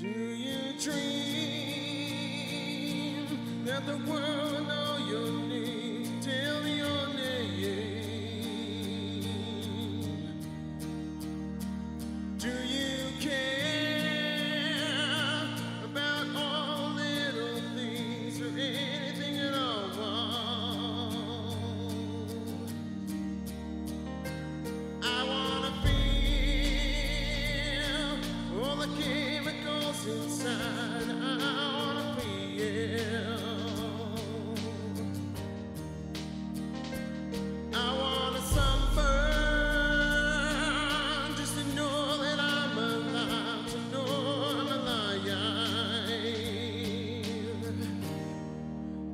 Do you dream that the world know your name? Tell your name.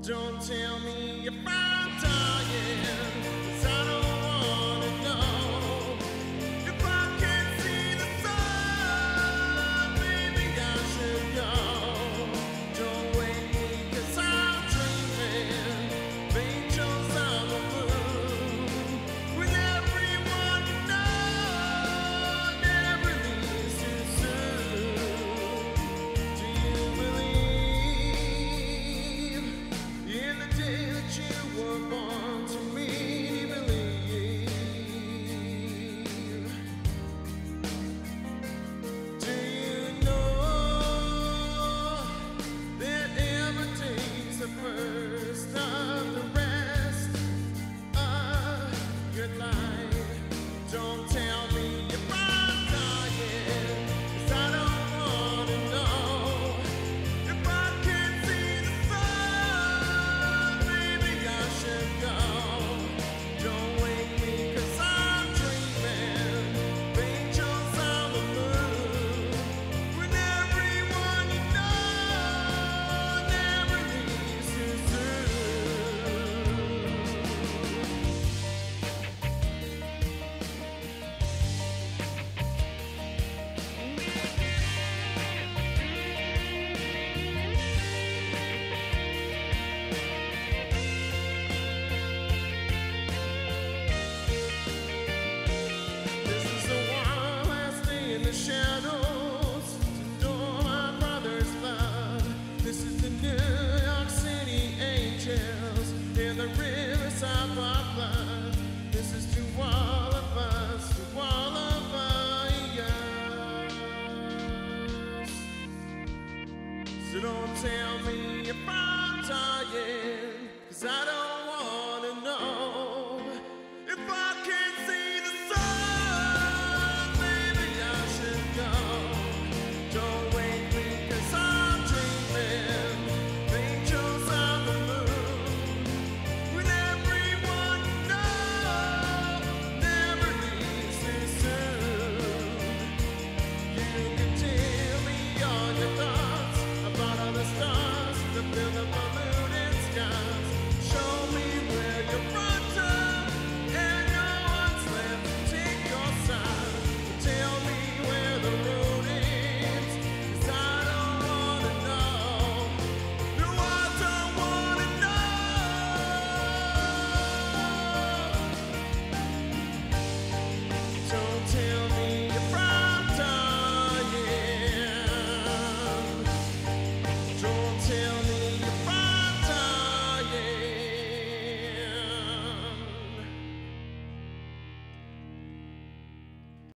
Don't tell me if I'm dying. So don't tell me if I'm tired, cause I don't.